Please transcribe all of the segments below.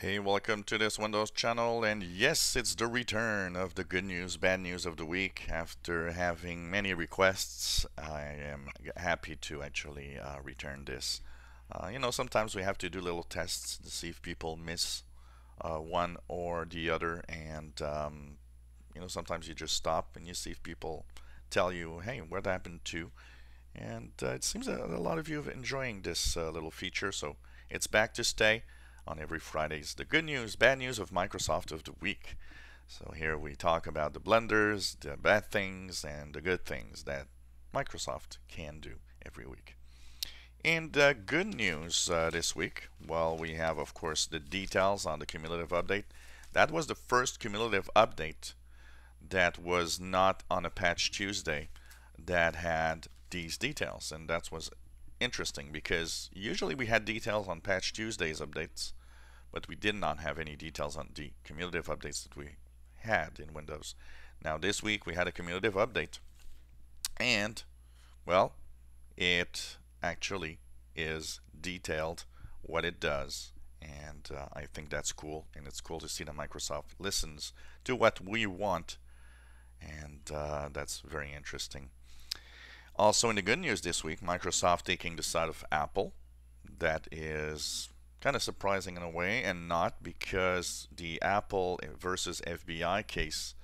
Hey, welcome to this Windows channel, and yes, it's the return of the good news, bad news of the week. After having many requests, I am happy to actually uh, return this. Uh, you know, sometimes we have to do little tests to see if people miss uh, one or the other, and um, you know, sometimes you just stop and you see if people tell you, hey, what happened to? And uh, it seems that a lot of you are enjoying this uh, little feature, so it's back to stay on every Friday. Fridays. The good news, bad news of Microsoft of the week. So here we talk about the blunders, the bad things, and the good things that Microsoft can do every week. And uh, good news uh, this week, well, we have, of course, the details on the cumulative update. That was the first cumulative update that was not on a patch Tuesday that had these details. And that was interesting because usually we had details on patch Tuesday's updates but we did not have any details on the cumulative updates that we had in Windows. Now this week we had a cumulative update and well it actually is detailed what it does and uh, I think that's cool and it's cool to see that Microsoft listens to what we want and uh, that's very interesting. Also in the good news this week Microsoft taking the side of Apple that is kind of surprising in a way and not because the Apple versus FBI case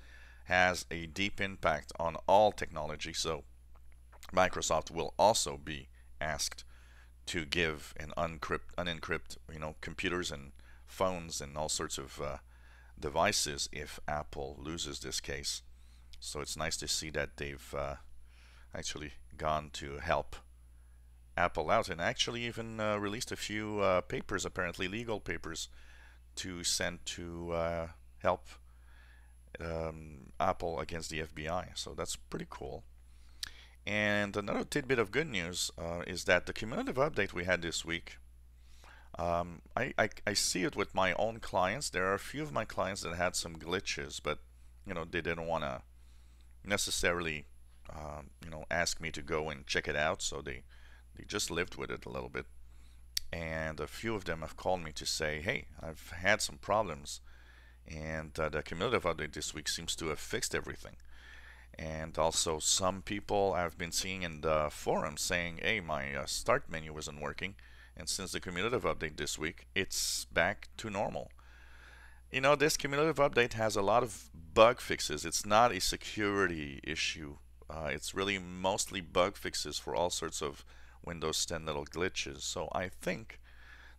has a deep impact on all technology. So Microsoft will also be asked to give an unencrypt, unencrypt you know computers and phones and all sorts of uh, devices if Apple loses this case. So it's nice to see that they've uh, actually gone to help Apple out and actually even uh, released a few uh, papers, apparently legal papers, to send to uh, help um, Apple against the FBI. So that's pretty cool. And another tidbit of good news uh, is that the cumulative update we had this week, um, I, I, I, see it with my own clients. There are a few of my clients that had some glitches, but you know they didn't want to necessarily um, you know ask me to go and check it out, so they they just lived with it a little bit. And a few of them have called me to say, hey, I've had some problems. And uh, the cumulative update this week seems to have fixed everything. And also, some people I've been seeing in the forum saying, hey, my uh, start menu wasn't working. And since the cumulative update this week, it's back to normal. You know, this cumulative update has a lot of bug fixes. It's not a security issue. Uh, it's really mostly bug fixes for all sorts of Windows 10 little glitches. So I think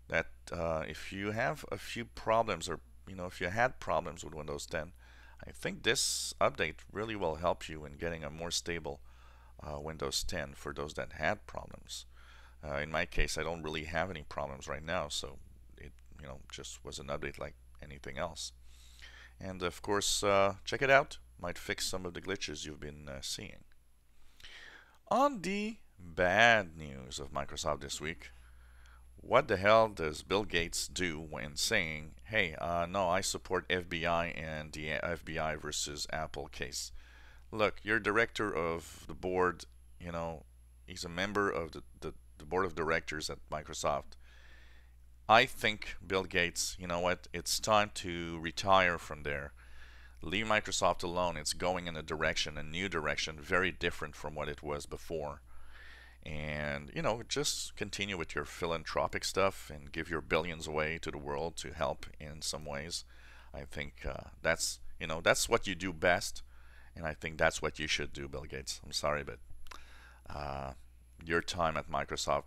that uh, if you have a few problems or you know if you had problems with Windows 10 I think this update really will help you in getting a more stable uh, Windows 10 for those that had problems. Uh, in my case I don't really have any problems right now so it you know just was an update like anything else. And of course uh, check it out might fix some of the glitches you've been uh, seeing. On the bad news of Microsoft this week. What the hell does Bill Gates do when saying, hey, uh, no, I support FBI and the FBI versus Apple case? Look, you're director of the board, you know, he's a member of the, the, the board of directors at Microsoft. I think Bill Gates, you know what, it's time to retire from there. Leave Microsoft alone. It's going in a direction, a new direction, very different from what it was before and you know just continue with your philanthropic stuff and give your billions away to the world to help in some ways. I think uh, that's you know that's what you do best and i think that's what you should do bill gates. I'm sorry but uh, your time at microsoft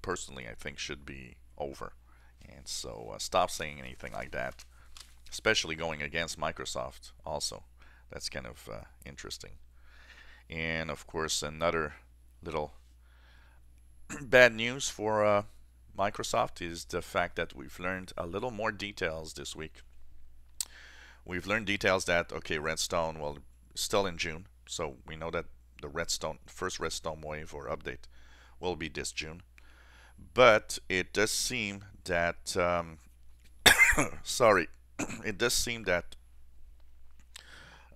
personally i think should be over. And so uh, stop saying anything like that especially going against microsoft also. That's kind of uh, interesting. And of course another little bad news for uh, Microsoft is the fact that we've learned a little more details this week. We've learned details that, okay, Redstone, well, still in June, so we know that the Redstone, first Redstone wave or update will be this June. But it does seem that, um, sorry, it does seem that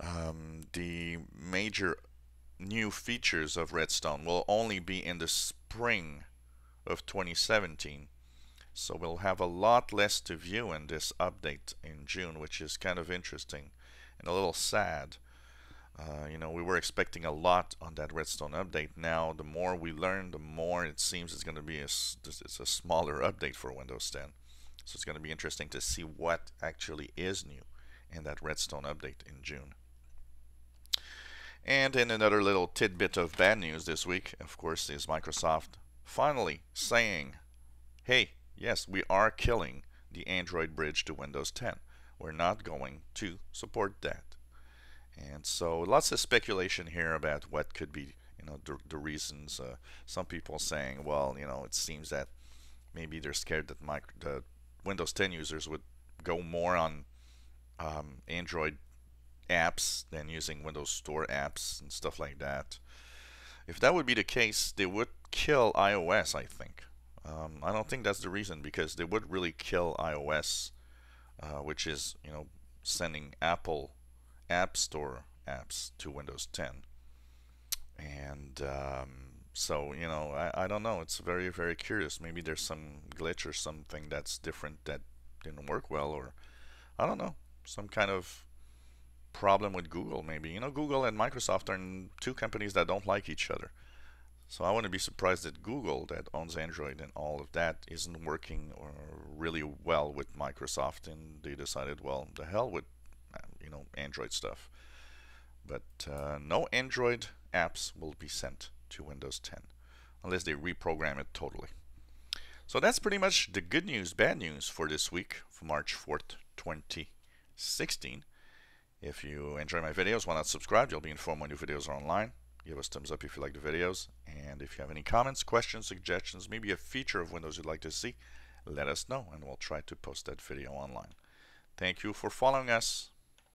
um, the major new features of Redstone will only be in the spring of 2017. So we'll have a lot less to view in this update in June, which is kind of interesting and a little sad. Uh, you know, we were expecting a lot on that Redstone update. Now, the more we learn, the more it seems it's going to be a, it's a smaller update for Windows 10. So it's going to be interesting to see what actually is new in that Redstone update in June. And in another little tidbit of bad news this week, of course, is Microsoft finally saying, hey, yes, we are killing the Android bridge to Windows 10. We're not going to support that. And so lots of speculation here about what could be, you know, the, the reasons. Uh, some people saying, well, you know, it seems that maybe they're scared that micro, the Windows 10 users would go more on um, Android apps than using Windows Store apps and stuff like that. If that would be the case, they would kill iOS, I think. Um, I don't think that's the reason because they would really kill iOS, uh, which is, you know, sending Apple App Store apps to Windows 10. And um, so, you know, I, I don't know. It's very, very curious. Maybe there's some glitch or something that's different that didn't work well, or I don't know, some kind of problem with Google, maybe. You know, Google and Microsoft are two companies that don't like each other. So I wouldn't be surprised that Google, that owns Android and all of that, isn't working really well with Microsoft, and they decided, well, the hell with you know Android stuff. But uh, no Android apps will be sent to Windows 10 unless they reprogram it totally. So that's pretty much the good news, bad news for this week, for March 4th, 2016. If you enjoy my videos, why not subscribe? You'll be informed when new videos are online. Give us thumbs up if you like the videos. And if you have any comments, questions, suggestions, maybe a feature of Windows you'd like to see, let us know and we'll try to post that video online. Thank you for following us.